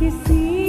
किसी